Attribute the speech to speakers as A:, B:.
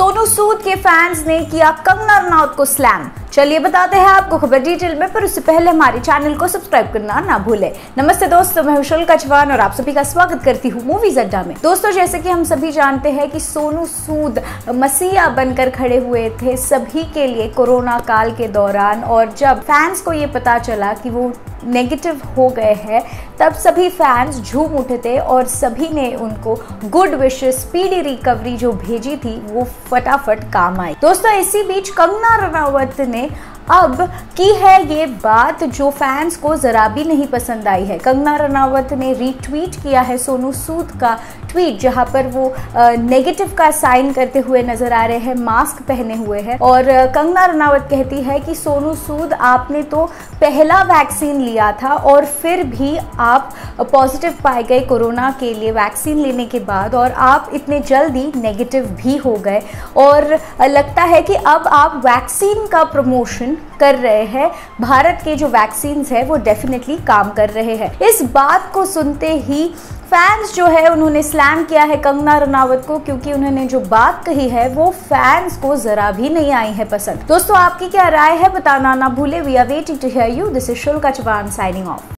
A: सोनू सूद के फैंस ने किया कंगना रनौत को स्लैम चलिए बताते हैं आपको खबर डिटेल में, पर उससे पहले हमारे चैनल को सब्सक्राइब करना ना भूले। नमस्ते दोस्तों, मैं हुशल कचवान और आप सभी का स्वागत करती हूँ मूवीज़ अड्डा में। दोस्तों, जैसे कि हम सभी जानते हैं कि सोनू सूद मसीहा बनकर खड़े हुए थे सभी के लिए कोरोना काल के दौरान, और जब फैंस को ये पता चला कि वो नेगेटिव हो गए हैं तब सभी फैंस झूम उठे थे और सभी ने उनको गुड विशेष स्पीडी रिकवरी जो भेजी थी, वो फटाफट काम आई। दोस्तों, इसी बीच कंगना रनावत ने अब की है ये बात जो फैंस को ज़रा भी नहीं पसंद आई है। कंगना रनावत ने रीट्वीट किया है सोनू सूद का ट्वीट जहाँ पर वो नेगेटिव का साइन करते हुए नज़र आ रहे हैं मास्क पहने हुए हैं। और कंगना रनावत कहती है कि सोनू सूद, आपने तो पहला वैक्सीन लिया था और फिर भी आप पॉजिटिव पाए गए कोरोना के लिए वैक्सीन लेने के बाद और आप इतने जल्दी नेगेटिव भी हो गए। और लगता है कि अब आप वैक्सीन का प्रमोशन कर रहे हैं। भारत के जो वैक्सीन्स है, वो डेफिनेटली काम कर रहे हैं। इस बात को सुनते ही फैंस जो है, उन्होंने स्लैम किया है कंगना रनावत को, क्योंकि उन्होंने जो बात कही है, वो फैंस को जरा भी नहीं आई है पसंद। दोस्तों, आपकी क्या राय है, बताना ना भूले। We are waiting to hear you this is शुल्का Chauhan signing of